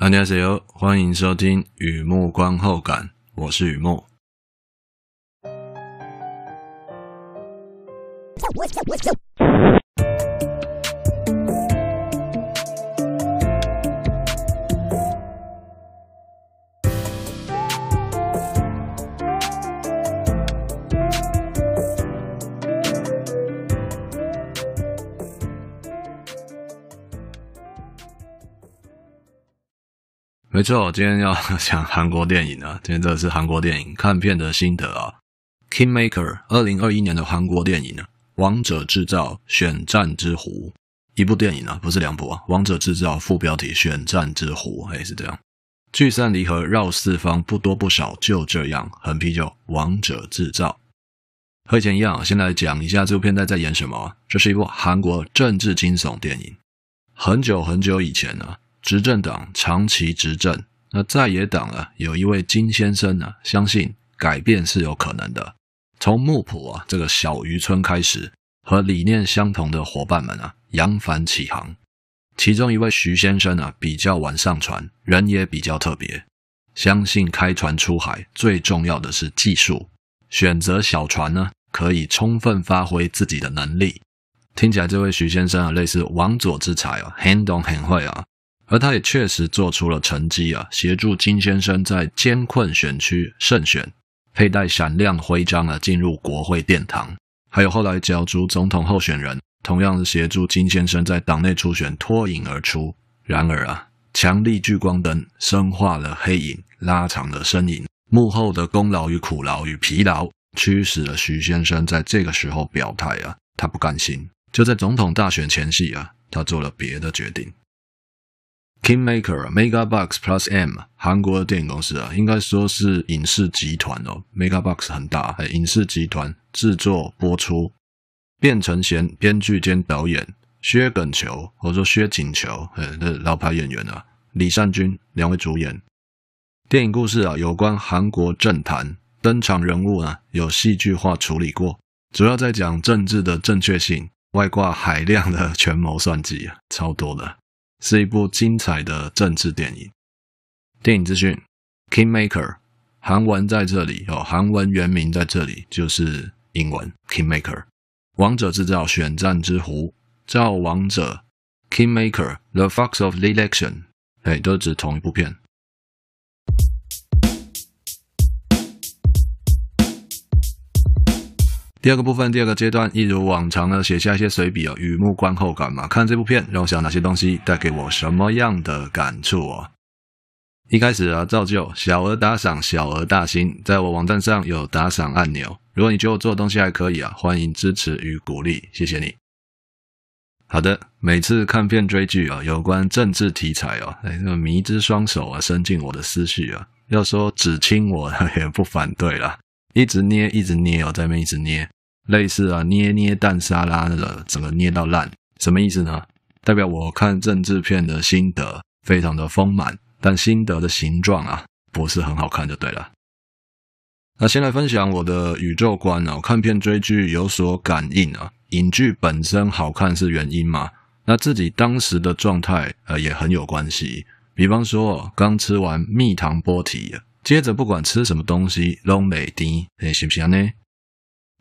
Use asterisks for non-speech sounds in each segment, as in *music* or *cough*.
大家好，欢迎收听雨幕观后感，我是雨幕。没错，今天要讲韩国电影啊。*laughs* 今天这是韩国电影看片的心得啊。Kingmaker，二零二一年的韩国电影啊，《王者制造：选战之湖》一部电影啊，不是两部啊，《王者制造》副标题《选战之湖》哎是这样。聚散离合绕四方，不多不少，就这样。横啤酒，《王者制造》和以前一样，先来讲一下这部片在在演什么。这是一部韩国政治惊悚电影。很久很久以前呢。执政党长期执政，那在野党啊，有一位金先生呢，相信改变是有可能的。从木浦啊这个小渔村开始，和理念相同的伙伴们啊，扬帆起航。其中一位徐先生啊，比较晚上船，人也比较特别，相信开船出海最重要的是技术，选择小船呢，可以充分发挥自己的能力。听起来这位徐先生啊，类似王佐之才哦，很懂很会啊。而他也确实做出了成绩啊，协助金先生在艰困选区胜选，佩戴闪亮徽章啊进入国会殿堂。还有后来角逐总统候选人，同样是协助金先生在党内初选脱颖而出。然而啊，强力聚光灯深化了黑影，拉长了身影，幕后的功劳与苦劳与疲劳，驱使了徐先生在这个时候表态啊，他不甘心，就在总统大选前夕啊，他做了别的决定。Kingmaker Megabox Plus M 韩国的电影公司啊，应该说是影视集团哦。Megabox 很大，影视集团制作播出。卞成贤编剧兼导演，薛耿球或者说薛景球，呃，这老牌演员啊。李善均两位主演。电影故事啊，有关韩国政坛，登场人物啊有戏剧化处理过，主要在讲政治的正确性，外挂海量的权谋算计啊，超多的。是一部精彩的政治电影。电影资讯：Kingmaker，韩文在这里哦，韩文原名在这里就是英文 Kingmaker。王者制造：选战之狐，造王者 Kingmaker，The Fox of Election 哎，都指同一部片。第二个部分，第二个阶段，一如往常的写下一些随笔哦，雨幕观后感嘛。看这部片让我想到哪些东西，带给我什么样的感触哦？一开始啊，照旧，小额打赏，小额大新，在我网站上有打赏按钮。如果你觉得我做的东西还可以啊，欢迎支持与鼓励，谢谢你。好的，每次看片追剧啊，有关政治题材哦，哎，那个迷之双手啊，伸进我的思绪啊，要说只亲我 *laughs* 也不反对啦。一直捏，一直捏哦，在那边一直捏，类似啊，捏捏蛋沙拉那个，整个捏到烂，什么意思呢？代表我看政治片的心得非常的丰满，但心得的形状啊，不是很好看就对了。那先来分享我的宇宙观啊，看片追剧有所感应啊，影剧本身好看是原因嘛？那自己当时的状态呃也很有关系，比方说刚吃完蜜糖波提。接着不管吃什么东西都美低，哎，行不行呢？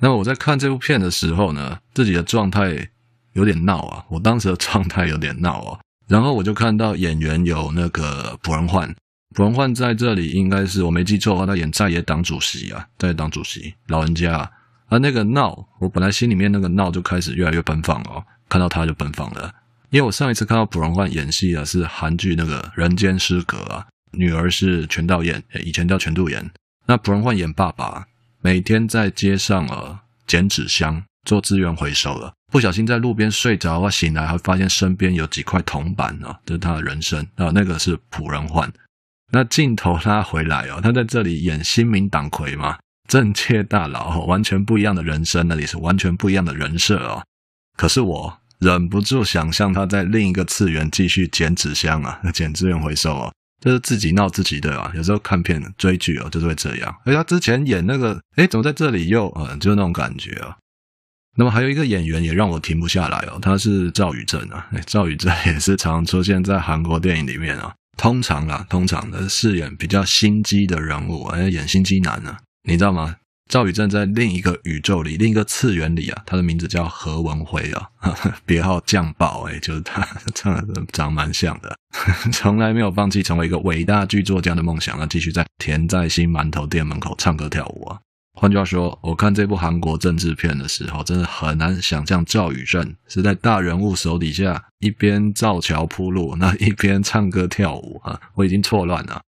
那么我在看这部片的时候呢，自己的状态有点闹啊，我当时的状态有点闹啊。然后我就看到演员有那个朴仁焕，朴仁焕在这里应该是我没记错的话，他演在野党主席啊，在野党主席老人家啊。而那个闹，我本来心里面那个闹就开始越来越奔放哦，看到他就奔放了。因为我上一次看到朴仁焕演戏啊，是韩剧那个人间失格啊。女儿是全道演，以前叫全度妍。那朴仁焕演爸爸，每天在街上呃捡纸箱做资源回收了，不小心在路边睡着啊，醒来还发现身边有几块铜板啊，这是他的人生啊。那个是朴仁焕。那镜头拉回来哦，他在这里演新民党魁嘛，政界大佬，完全不一样的人生，那里是完全不一样的人设哦。可是我忍不住想象他在另一个次元继续捡纸箱啊，*laughs* 捡资源回收哦。就是自己闹自己的啊，有时候看片追剧哦，就是会这样。哎，他之前演那个，哎，怎么在这里又，呃，就那种感觉啊。那么还有一个演员也让我停不下来哦，他是赵宇正啊。赵宇正 *laughs* 也是常出现在韩国电影里面啊，通常啊，通常的饰演比较心机的人物，哎，演心机男呢，你知道吗？赵宇正在另一个宇宙里，另一个次元里啊，他的名字叫何文辉啊，*laughs* 别号酱爆哎，就是他 *laughs* 长得长蛮像的，*laughs* 从来没有放弃成为一个伟大剧作家的梦想，那继续在田在新馒头店门口唱歌跳舞啊。换句话说，我看这部韩国政治片的时候，真的很难想象赵宇正是在大人物手底下一边造桥铺路，那一边唱歌跳舞啊，我已经错乱了。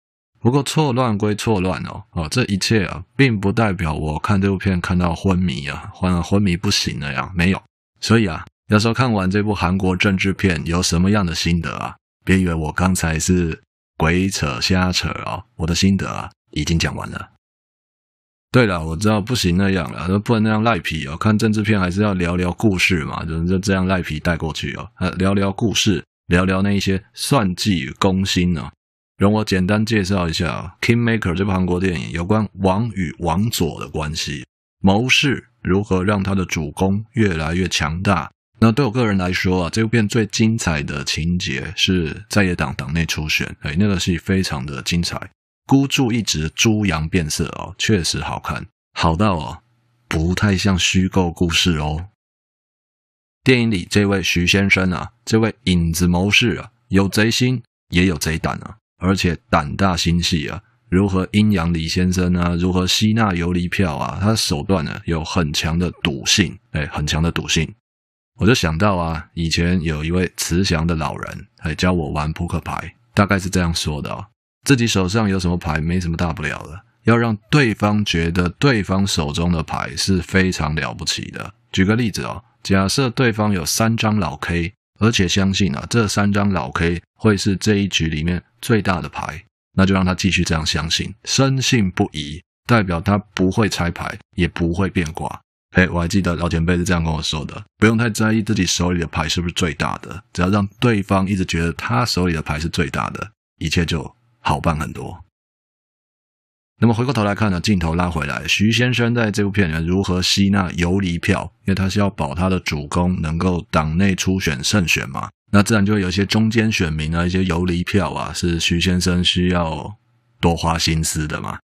不过错乱归错乱哦，哦，这一切啊，并不代表我看这部片看到昏迷啊，昏昏迷不醒那样，没有。所以啊，要说看完这部韩国政治片有什么样的心得啊？别以为我刚才是鬼扯瞎扯哦，我的心得啊，已经讲完了。对了，我知道不行那样了，不能那样赖皮哦。看政治片还是要聊聊故事嘛，就就这样赖皮带过去哦。聊聊故事，聊聊那一些算计与攻心呢。容我简单介绍一下《Kingmaker》这部韩国电影，有关王与王佐的关系，谋士如何让他的主公越来越强大。那对我个人来说啊，这部片最精彩的情节是在野党党内初选，哎，那个戏非常的精彩，孤注一掷，猪羊变色哦，确实好看，好到哦，不太像虚构故事哦。电影里这位徐先生啊，这位影子谋士啊，有贼心也有贼胆啊。而且胆大心细啊，如何阴阳李先生啊，如何吸纳游离票啊，他的手段呢有很强的赌性，哎，很强的赌性。我就想到啊，以前有一位慈祥的老人，还教我玩扑克牌，大概是这样说的：哦：自己手上有什么牌，没什么大不了的，要让对方觉得对方手中的牌是非常了不起的。举个例子哦，假设对方有三张老 K。而且相信啊，这三张老 K 会是这一局里面最大的牌，那就让他继续这样相信，深信不疑，代表他不会拆牌，也不会变卦。嘿，我还记得老前辈是这样跟我说的：不用太在意自己手里的牌是不是最大的，只要让对方一直觉得他手里的牌是最大的，一切就好办很多。那么回过头来看呢，镜头拉回来，徐先生在这部片里面如何吸纳游离票？因为他是要保他的主公能够党内初选胜选嘛，那自然就会有一些中间选民啊，一些游离票啊，是徐先生需要多花心思的嘛。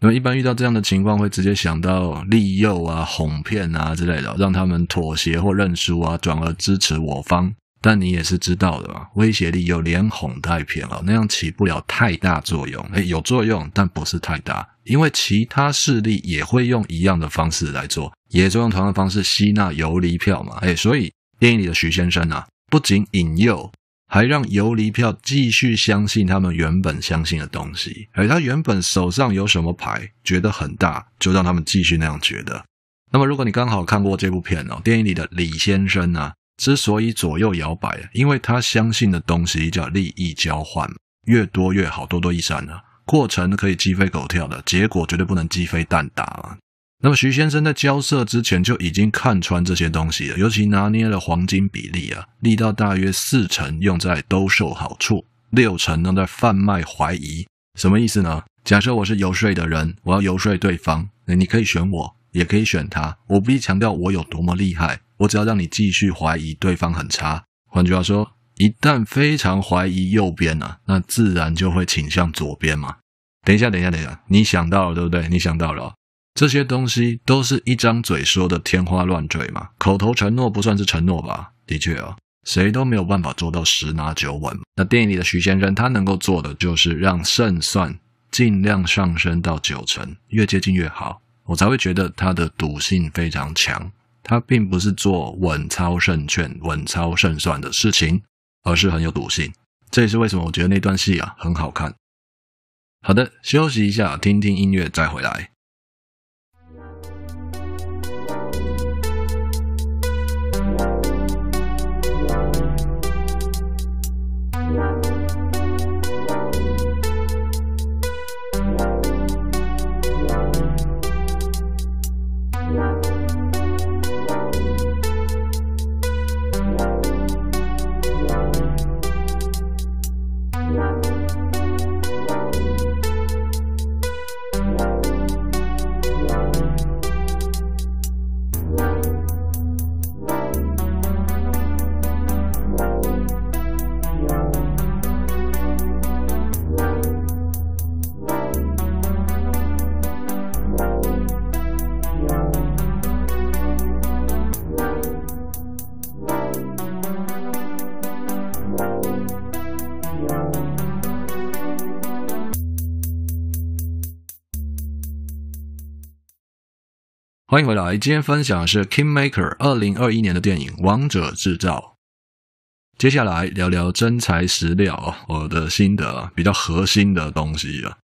那么一般遇到这样的情况，会直接想到利诱啊、哄骗啊之类的，让他们妥协或认输啊，转而支持我方。但你也是知道的嘛，威胁力有连哄带骗啊，那样起不了太大作用。哎，有作用，但不是太大，因为其他势力也会用一样的方式来做，也是用同样的方式吸纳游离票嘛。哎，所以电影里的徐先生啊，不仅引诱，还让游离票继续相信他们原本相信的东西。而他原本手上有什么牌，觉得很大，就让他们继续那样觉得。那么，如果你刚好看过这部片哦，电影里的李先生啊。之所以左右摇摆，因为他相信的东西叫利益交换，越多越好，多多益善呢。过程可以鸡飞狗跳的，结果绝对不能鸡飞蛋打。那么徐先生在交涉之前就已经看穿这些东西了，尤其拿捏了黄金比例啊，力到大约四成用在兜售好处，六成用在贩卖怀疑。什么意思呢？假设我是游说的人，我要游说对方，你可以选我，也可以选他，我不必强调我有多么厉害。我只要让你继续怀疑对方很差。换句话说，一旦非常怀疑右边呢，那自然就会倾向左边嘛。等一下，等一下，等一下，你想到了对不对？你想到了，这些东西都是一张嘴说的天花乱坠嘛。口头承诺不算是承诺吧？的确啊，谁都没有办法做到十拿九稳。那电影里的徐先生，他能够做的就是让胜算尽量上升到九成，越接近越好，我才会觉得他的赌性非常强。他并不是做稳操胜券、稳操胜算的事情，而是很有赌性。这也是为什么我觉得那段戏啊很好看。好的，休息一下，听听音乐再回来。欢迎回来，今天分享的是 Kingmaker 二零二一年的电影《王者制造》。接下来聊聊真材实料啊，我的心得啊，比较核心的东西啊。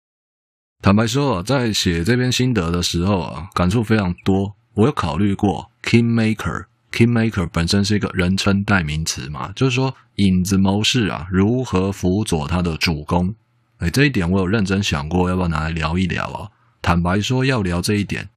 坦白说啊，在写这篇心得的时候啊，感触非常多。我有考虑过 Kingmaker，Kingmaker 本身是一个人称代名词嘛，就是说影子谋士啊，如何辅佐他的主公。哎，这一点我有认真想过，要不要拿来聊一聊啊？坦白说，要聊这一点。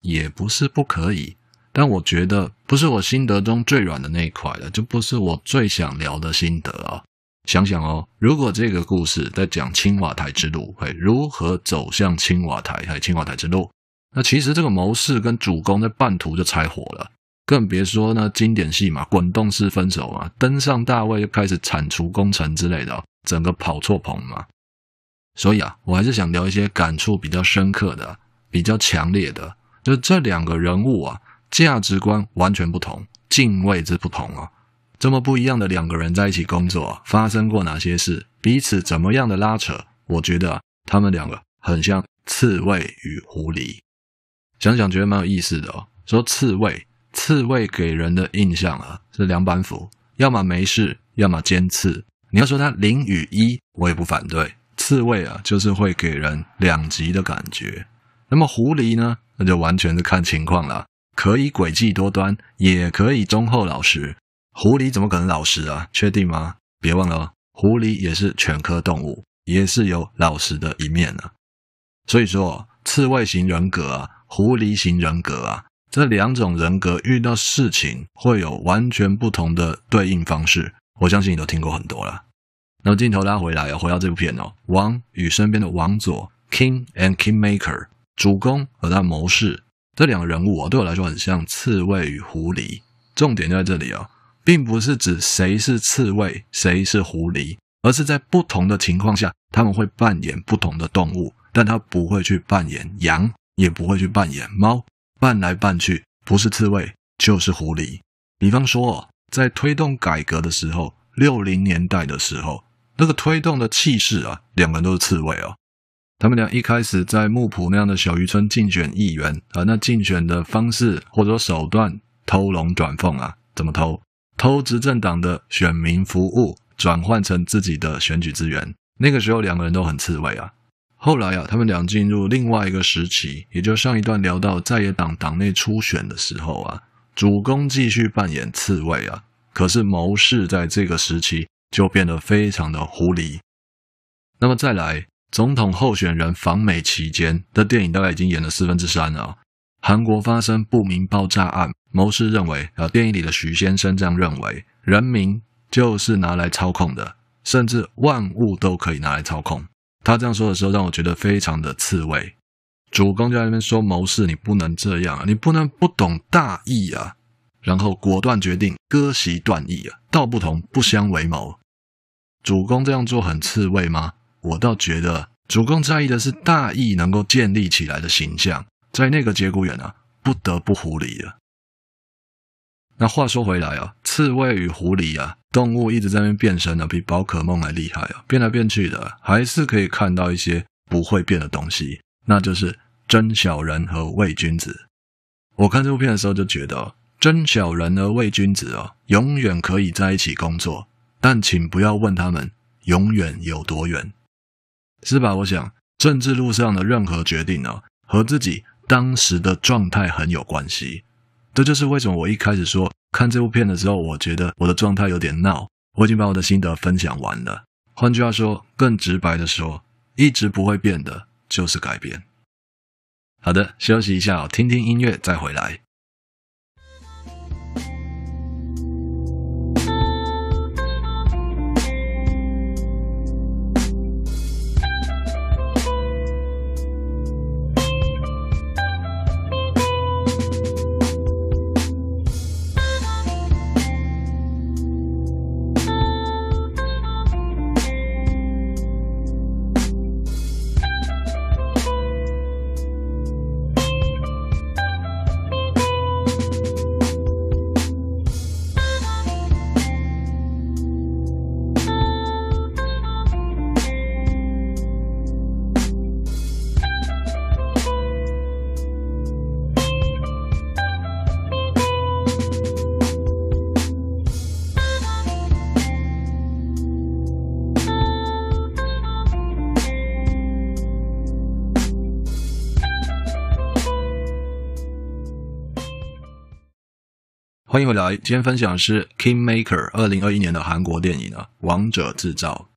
也不是不可以，但我觉得不是我心得中最软的那一块了，就不是我最想聊的心得啊。想想哦，如果这个故事在讲青瓦台之路，会如何走向青瓦台，还有青瓦台之路，那其实这个谋士跟主公在半途就拆伙了，更别说那经典戏嘛，滚动式分手嘛，登上大位又开始铲除功臣之类的，整个跑错棚嘛。所以啊，我还是想聊一些感触比较深刻的、比较强烈的。就这两个人物啊，价值观完全不同，敬畏之不同啊，这么不一样的两个人在一起工作，发生过哪些事？彼此怎么样的拉扯？我觉得他们两个很像刺猬与狐狸。想想觉得蛮有意思的哦。说刺猬，刺猬给人的印象啊是两板斧，要么没事，要么尖刺。你要说它零与一，我也不反对。刺猬啊，就是会给人两极的感觉。那么狐狸呢？那就完全是看情况了，可以诡计多端，也可以忠厚老实。狐狸怎么可能老实啊？确定吗？别忘了，狐狸也是犬科动物，也是有老实的一面呢。所以说，刺猬型人格啊，狐狸型人格啊，这两种人格遇到事情会有完全不同的对应方式。我相信你都听过很多了。那么镜头拉回来，回到这部片哦，王与身边的王佐，King and Kingmaker。主公和他谋士这两个人物啊，对我来说很像刺猬与狐狸。重点就在这里啊，并不是指谁是刺猬，谁是狐狸，而是在不同的情况下，他们会扮演不同的动物。但他不会去扮演羊，也不会去扮演猫，扮来扮去，不是刺猬就是狐狸。比方说，在推动改革的时候，六零年代的时候，那个推动的气势啊，两个人都是刺猬哦。他们俩一开始在木浦那样的小渔村竞选议员啊，那竞选的方式或者手段偷龙转凤啊，怎么偷？偷执政党的选民服务，转换成自己的选举资源。那个时候两个人都很刺猬啊。后来啊，他们俩进入另外一个时期，也就上一段聊到在野党党内初选的时候啊，主公继续扮演刺猬啊，可是谋士在这个时期就变得非常的狐狸。那么再来。总统候选人访美期间的电影大概已经演了四分之三了。韩国发生不明爆炸案，谋士认为，啊，电影里的徐先生这样认为，人民就是拿来操控的，甚至万物都可以拿来操控。他这样说的时候，让我觉得非常的刺猬。主公就在那边说，谋士你不能这样，啊你不能不懂大义啊。然后果断决定割席断义啊，道不同不相为谋。主公这样做很刺猬吗？我倒觉得主公在意的是大义能够建立起来的形象，在那个节骨眼啊，不得不狐狸了。那话说回来啊，刺猬与狐狸啊，动物一直在那边变身呢，比宝可梦还厉害啊，变来变去的，还是可以看到一些不会变的东西，那就是真小人和伪君子。我看这部片的时候就觉得，真小人和伪君子哦，永远可以在一起工作，但请不要问他们永远有多远。是吧？我想政治路上的任何决定呢，和自己当时的状态很有关系。这就是为什么我一开始说看这部片的时候，我觉得我的状态有点闹。我已经把我的心得分享完了。换句话说，更直白的说，一直不会变的就是改变。好的，休息一下，听听音乐再回来。欢迎回来。今天分享的是《Kingmaker》二零二一年的韩国电影啊，《王者制造》。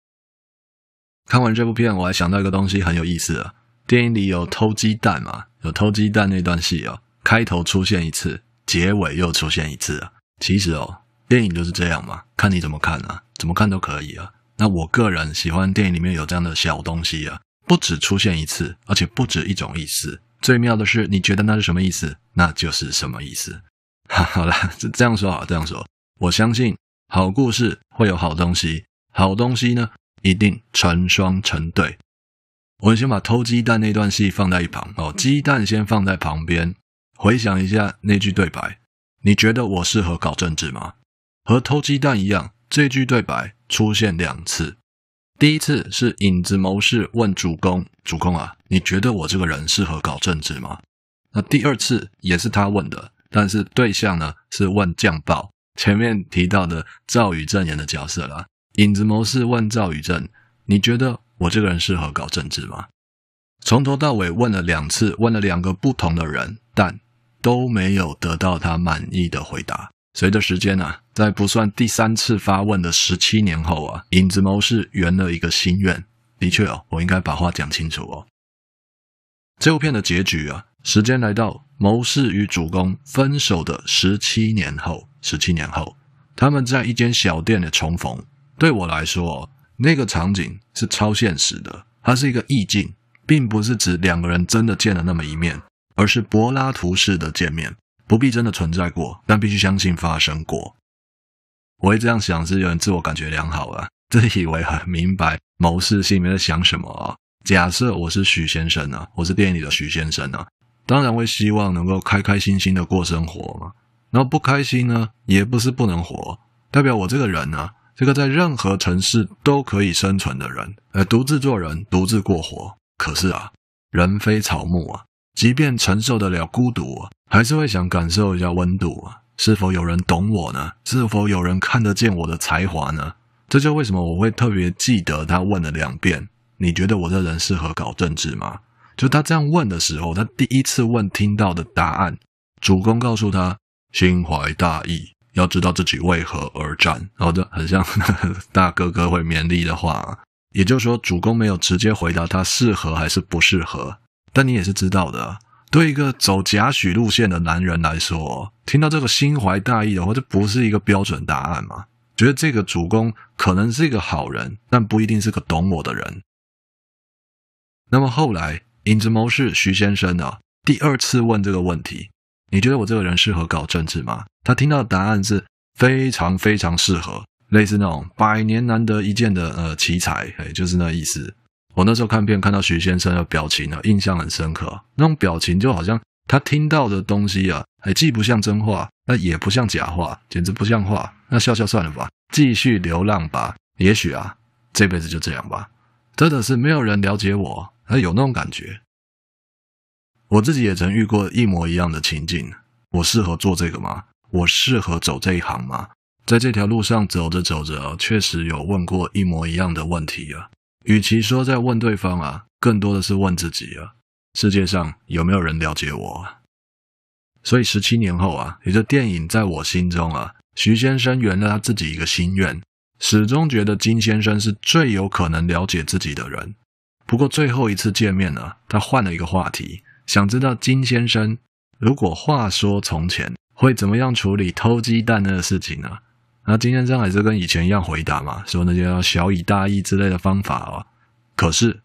看完这部片，我还想到一个东西很有意思啊。电影里有偷鸡蛋嘛？有偷鸡蛋那段戏哦，开头出现一次，结尾又出现一次啊。其实哦，电影就是这样嘛，看你怎么看啊，怎么看都可以啊。那我个人喜欢电影里面有这样的小东西啊，不止出现一次，而且不止一种意思。最妙的是，你觉得那是什么意思，那就是什么意思。*laughs* 好了，这这样说好，这样说，我相信好故事会有好东西，好东西呢一定成双成对。我们先把偷鸡蛋那段戏放在一旁哦，鸡蛋先放在旁边，回想一下那句对白，你觉得我适合搞政治吗？和偷鸡蛋一样，这句对白出现两次，第一次是影子谋士问主公：“主公啊，你觉得我这个人适合搞政治吗？”那第二次也是他问的。但是对象呢是问酱爆，前面提到的赵宇正演的角色啦。影子谋士问赵宇正：“你觉得我这个人适合搞政治吗？”从头到尾问了两次，问了两个不同的人，但都没有得到他满意的回答。随着时间啊，在不算第三次发问的十七年后啊，影子谋士圆了一个心愿。的确哦，我应该把话讲清楚哦。这部片的结局啊，时间来到。谋士与主公分手的十七年后，十七年后，他们在一间小店的重逢。对我来说，那个场景是超现实的，它是一个意境，并不是指两个人真的见了那么一面，而是柏拉图式的见面，不必真的存在过，但必须相信发生过。我会这样想，是有人自我感觉良好啊，自以为很明白谋士心里面在想什么啊。假设我是许先生啊，我是电影里的许先生啊。当然会希望能够开开心心的过生活嘛，然后不开心呢，也不是不能活。代表我这个人呢，这个在任何城市都可以生存的人，呃，独自做人，独自过活。可是啊，人非草木啊，即便承受得了孤独啊，还是会想感受一下温度啊。是否有人懂我呢？是否有人看得见我的才华呢？这就为什么我会特别记得他问了两遍：你觉得我这人适合搞政治吗？就他这样问的时候，他第一次问听到的答案，主公告诉他心怀大义，要知道自己为何而战。然后就很像大哥哥会勉励的话，也就是说，主公没有直接回答他适合还是不适合。但你也是知道的，对一个走贾诩路线的男人来说，听到这个心怀大义的话，这不是一个标准答案嘛？觉得这个主公可能是一个好人，但不一定是个懂我的人。那么后来。影子谋士徐先生啊，第二次问这个问题，你觉得我这个人适合搞政治吗？他听到的答案是非常非常适合，类似那种百年难得一见的呃奇才，哎，就是那意思。我那时候看片看到徐先生的表情呢，印象很深刻，那种表情就好像他听到的东西啊，哎，既不像真话，那也不像假话，简直不像话。那笑笑算了吧，继续流浪吧。也许啊，这辈子就这样吧。真的是没有人了解我。他有那种感觉，我自己也曾遇过一模一样的情境。我适合做这个吗？我适合走这一行吗？在这条路上走着走着，确实有问过一模一样的问题啊。与其说在问对方啊，更多的是问自己啊：世界上有没有人了解我？所以十七年后啊，也就电影在我心中啊，徐先生圆了他自己一个心愿，始终觉得金先生是最有可能了解自己的人。不过最后一次见面呢，他换了一个话题，想知道金先生如果话说从前会怎么样处理偷鸡蛋那个事情呢？那金先生还是跟以前一样回答嘛，说那些要小以大义之类的方法啊。可是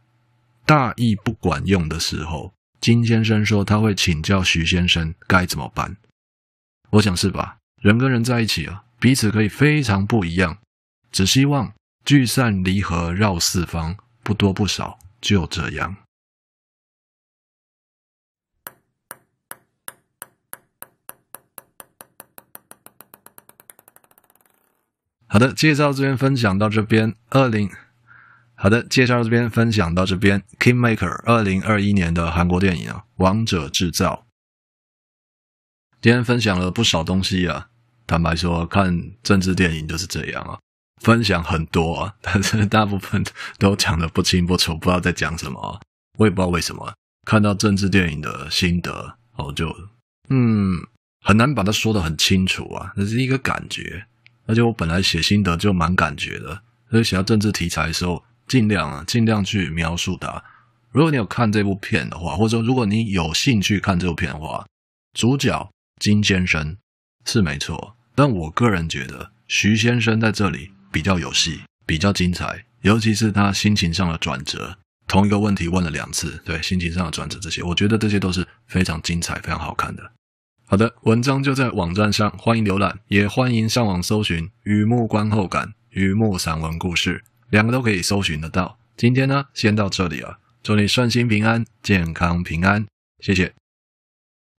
大义不管用的时候，金先生说他会请教徐先生该怎么办。我想是吧？人跟人在一起啊，彼此可以非常不一样，只希望聚散离合绕四方，不多不少。就这样。好的，介绍这边分享到这边。二零，好的，介绍这边分享到这边。Kingmaker，二零二一年的韩国电影啊，《王者制造》。今天分享了不少东西啊。坦白说，看政治电影就是这样啊。分享很多啊，但是大部分都讲的不清不楚，不知道在讲什么。我也不知道为什么看到政治电影的心得，我就嗯，很难把它说的很清楚啊，这是一个感觉。而且我本来写心得就蛮感觉的，所以写到政治题材的时候，尽量啊，尽量去描述它。如果你有看这部片的话，或者说如果你有兴趣看这部片的话，主角金先生是没错，但我个人觉得徐先生在这里比较有戏，比较精彩，尤其是他心情上的转折。同一个问题问了两次，对心情上的转折这些，我觉得这些都是非常精彩、非常好看的。好的，文章就在网站上，欢迎浏览，也欢迎上网搜寻《雨幕观后感》《雨幕散文故事》，两个都可以搜寻得到。今天呢，先到这里了，祝你顺心平安、健康平安，谢谢。